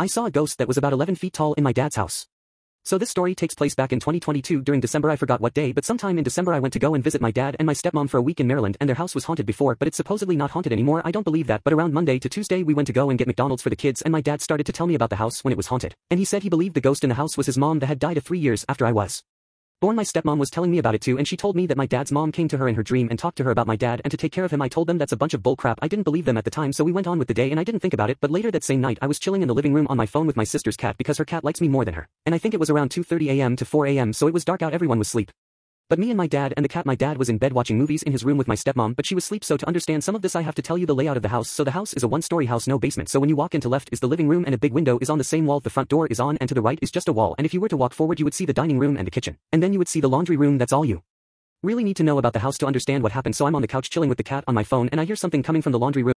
I saw a ghost that was about 11 feet tall in my dad's house. So this story takes place back in 2022 during December I forgot what day but sometime in December I went to go and visit my dad and my stepmom for a week in Maryland and their house was haunted before but it's supposedly not haunted anymore I don't believe that but around Monday to Tuesday we went to go and get McDonald's for the kids and my dad started to tell me about the house when it was haunted. And he said he believed the ghost in the house was his mom that had died of three years after I was. Born my stepmom was telling me about it too and she told me that my dad's mom came to her in her dream and talked to her about my dad and to take care of him I told them that's a bunch of bullcrap I didn't believe them at the time so we went on with the day and I didn't think about it but later that same night I was chilling in the living room on my phone with my sister's cat because her cat likes me more than her. And I think it was around 2.30 am to 4 am so it was dark out everyone was asleep. But me and my dad and the cat my dad was in bed watching movies in his room with my stepmom but she was asleep so to understand some of this I have to tell you the layout of the house. So the house is a one-story house no basement. So when you walk into left is the living room and a big window is on the same wall. The front door is on and to the right is just a wall. And if you were to walk forward you would see the dining room and the kitchen. And then you would see the laundry room that's all you really need to know about the house to understand what happened. So I'm on the couch chilling with the cat on my phone and I hear something coming from the laundry room